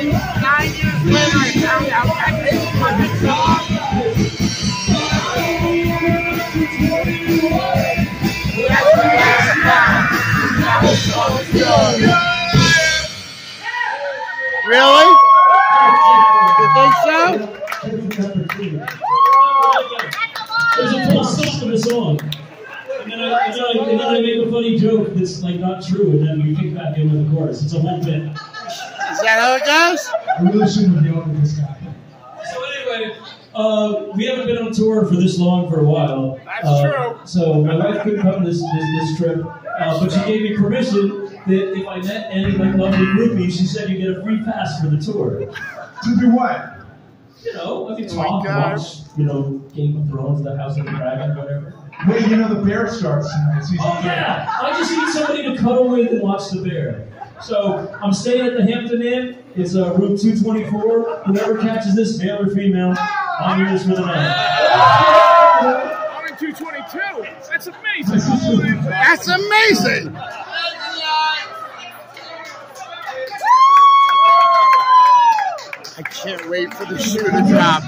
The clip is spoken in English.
Nine years later, I found out I want to. Really? You think so? There's a full stop in the song. And then, I, and, then I, and then I make a funny joke that's like not true, and then we kick back in with the chorus. It's a whole bit. Is that how it goes? I really shouldn't have yelled at this guy. So anyway, uh, we haven't been on tour for this long for a while. That's Uh, true. So my wife couldn't come this this, this trip, uh, but she gave me permission that if I met any like lovely groupies, she said you get a free pass for the tour. To do what? You know, I can Oh my talk, God. watch, you know, Game of Thrones, The House of the Dragon, whatever. Wait, you know the bear starts tonight. Season Oh yeah, I just need somebody to cuddle with and watch the bear. So I'm staying at the Hampton Inn. It's uh, room 224. Whoever catches this, male or female, I'm yours for the night. I'm in 222. That's amazing. That's amazing. I can't wait for the shoe to drop.